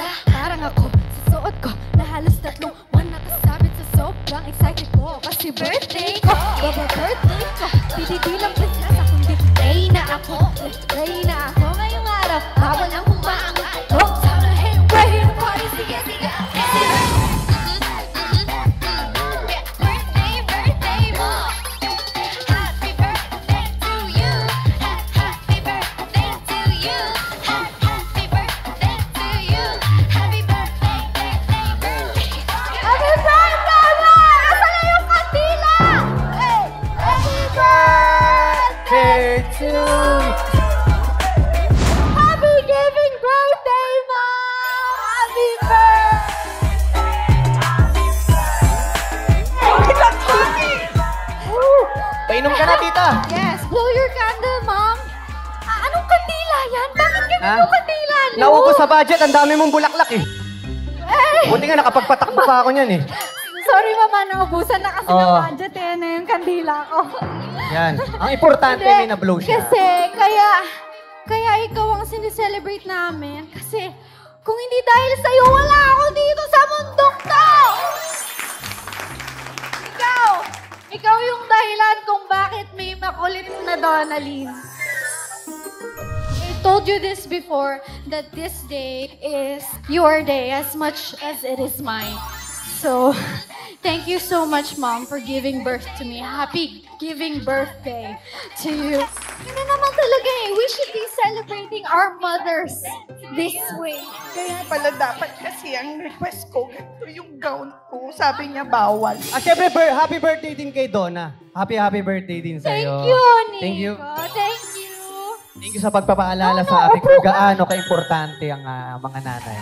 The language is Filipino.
ganda Parang ako sa suot ko Na halos tatlong buwan nakasabit sa sobrang excited ko Kasi birthday ko. Baba birthday ko. Di lang prinsesa kundi Reyna ako. Reyna to Happy giving birthday, ma! Happy birthday! Painom ka na, tita. Yes, blow your candle, mom. Ah, anong kandila yan? Bakit Ha? yung kandila? Naubos sa budget, ang dami mong bulaklak eh. Eh, Buti nga, nakapagpatakbo pa ako niyan eh. Sorry mama, naubusan na kasi ng Oo. budget eh, na yung kandila ko. Yan. Ang importante, Hindi, may na-blow siya. Kasi, kaya, kaya ikaw ang sineselebrate namin. Kasi, kung hindi dahil sa'yo, wala ako dito sa mundok to! Ikaw! Ikaw yung dahilan kung bakit may makulit na Donalyn. I told you this before, that this day is your day as much as it is mine. So, thank you so much, Mom, for giving birth to me. Happy giving birthday to you. Yun naman talaga eh. We should be celebrating our mothers this way. Kaya pala dapat kasi ang request ko, ito yung gown ko. Sabi niya bawal. Ah, syempre, bir- happy birthday din kay Donna. Happy, happy birthday din Thank sa'yo. you, Nico. Thank you. Thank you. Thank you sa pagpapaalala sa akin kung gaano ka-importante ang ah, mga nanay.